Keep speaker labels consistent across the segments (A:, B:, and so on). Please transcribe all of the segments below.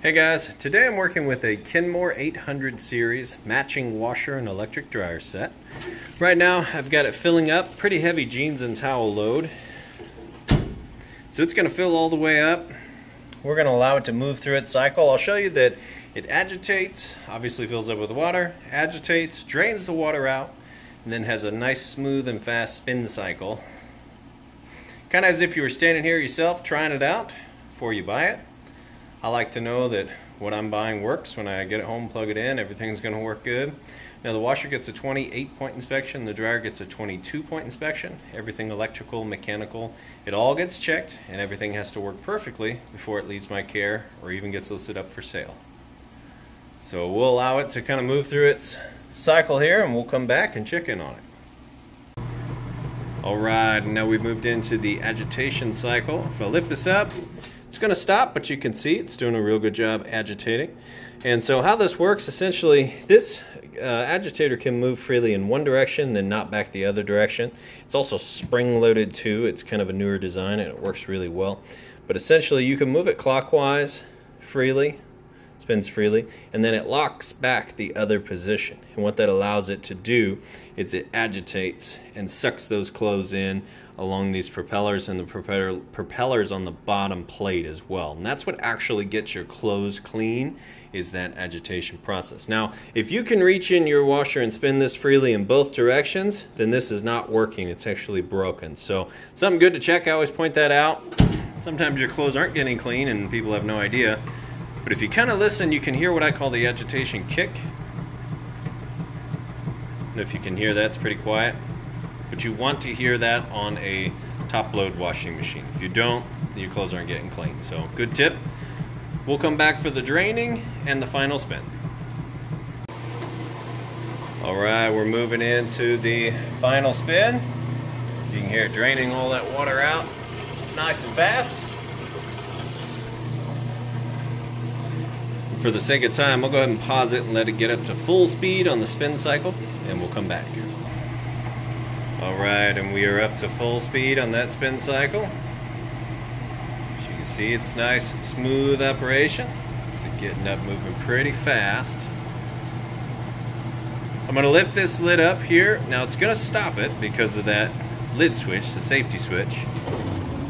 A: Hey guys, today I'm working with a Kenmore 800 series matching washer and electric dryer set. Right now I've got it filling up, pretty heavy jeans and towel load. So it's going to fill all the way up. We're going to allow it to move through its cycle. I'll show you that it agitates, obviously fills up with water, agitates, drains the water out, and then has a nice smooth and fast spin cycle. Kind of as if you were standing here yourself trying it out before you buy it. I like to know that what I'm buying works. When I get it home, plug it in, everything's going to work good. Now the washer gets a 28 point inspection, the dryer gets a 22 point inspection. Everything electrical, mechanical, it all gets checked and everything has to work perfectly before it leaves my care or even gets listed up for sale. So we'll allow it to kind of move through its cycle here and we'll come back and check in on it. Alright, now we've moved into the agitation cycle. If I lift this up, it's going to stop, but you can see it's doing a real good job agitating. And so how this works, essentially, this uh, agitator can move freely in one direction, then not back the other direction. It's also spring-loaded too. It's kind of a newer design, and it works really well. But essentially, you can move it clockwise freely, spins freely, and then it locks back the other position. And what that allows it to do is it agitates and sucks those clothes in along these propellers and the propeller, propellers on the bottom plate as well. And that's what actually gets your clothes clean is that agitation process. Now, if you can reach in your washer and spin this freely in both directions, then this is not working. It's actually broken. So something good to check. I always point that out. Sometimes your clothes aren't getting clean and people have no idea. But if you kind of listen, you can hear what I call the agitation kick. And if you can hear that, it's pretty quiet but you want to hear that on a top load washing machine. If you don't, your clothes aren't getting clean. So good tip. We'll come back for the draining and the final spin. All right, we're moving into the final spin. You can hear it draining all that water out nice and fast. For the sake of time, we'll go ahead and pause it and let it get up to full speed on the spin cycle, and we'll come back. Alright, and we are up to full speed on that spin cycle. As you can see, it's nice, smooth operation. It's getting up, moving pretty fast. I'm going to lift this lid up here. Now it's going to stop it because of that lid switch, the safety switch.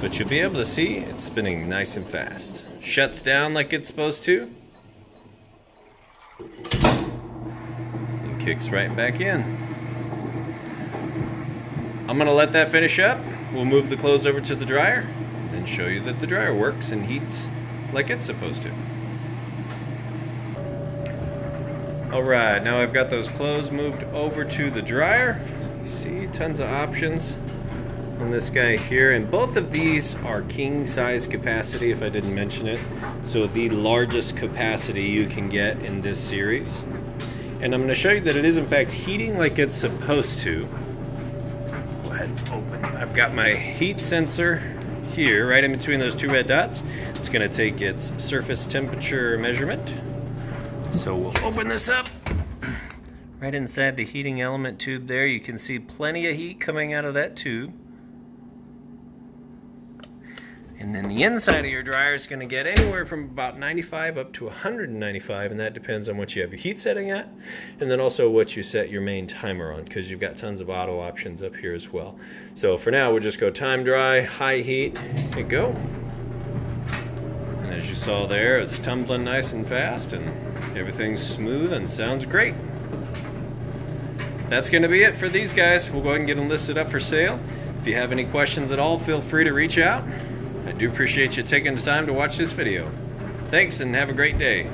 A: But you'll be able to see it's spinning nice and fast. Shuts down like it's supposed to. Kicks right back in. I'm going to let that finish up. We'll move the clothes over to the dryer and show you that the dryer works and heats like it's supposed to. Alright, now I've got those clothes moved over to the dryer. See, tons of options on this guy here. And both of these are king size capacity, if I didn't mention it. So the largest capacity you can get in this series. And I'm going to show you that it is in fact heating like it's supposed to Go ahead open. I've got my heat sensor here, right in between those two red dots. It's going to take its surface temperature measurement. So we'll open this up. Right inside the heating element tube there, you can see plenty of heat coming out of that tube. And then the inside of your dryer is going to get anywhere from about 95 up to 195, and that depends on what you have your heat setting at, and then also what you set your main timer on, because you've got tons of auto options up here as well. So for now, we'll just go time dry, high heat, and go. And as you saw there, it's tumbling nice and fast, and everything's smooth and sounds great. That's going to be it for these guys. We'll go ahead and get them listed up for sale. If you have any questions at all, feel free to reach out. I do appreciate you taking the time to watch this video. Thanks and have a great day.